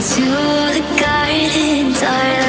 into the garden darling.